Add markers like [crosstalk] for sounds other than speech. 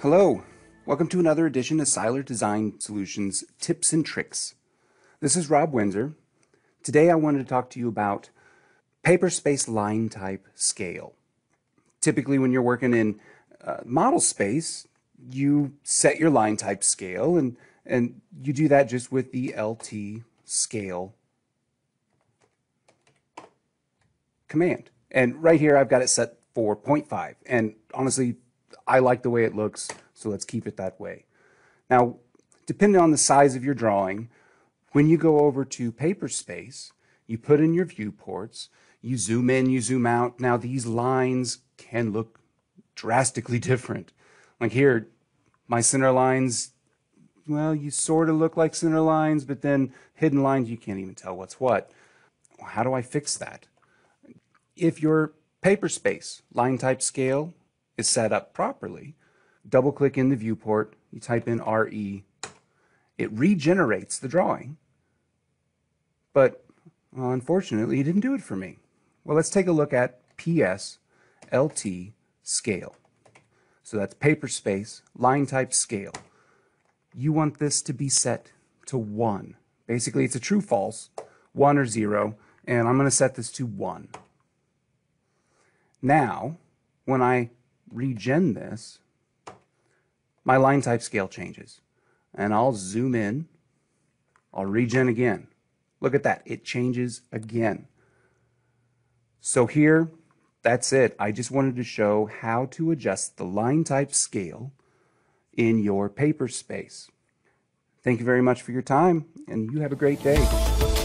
Hello, welcome to another edition of Seiler Design Solutions Tips and Tricks. This is Rob Windsor. Today I wanted to talk to you about paperspace line type scale. Typically when you're working in uh, model space, you set your line type scale and, and you do that just with the LT scale command. And right here I've got it set for 0.5 and honestly I like the way it looks so let's keep it that way. Now depending on the size of your drawing when you go over to paper space, you put in your viewports you zoom in you zoom out. Now these lines can look drastically [laughs] different. Like here my center lines well you sort of look like center lines but then hidden lines you can't even tell what's what. How do I fix that? If your paper space, line type scale is set up properly, double click in the viewport, you type in RE, it regenerates the drawing. But well, unfortunately, it didn't do it for me. Well, let's take a look at PS LT scale. So that's paper space, line type scale. You want this to be set to 1. Basically, it's a true false, 1 or 0, and I'm going to set this to 1. Now, when I regen this, my line type scale changes. And I'll zoom in. I'll regen again. Look at that. It changes again. So here, that's it. I just wanted to show how to adjust the line type scale in your paper space. Thank you very much for your time, and you have a great day.